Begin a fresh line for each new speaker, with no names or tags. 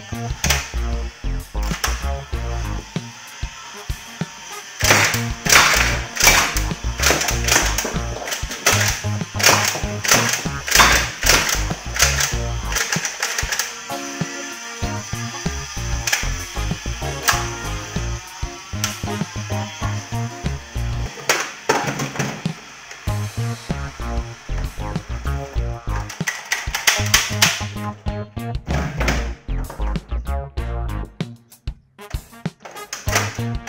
Thank you.
you.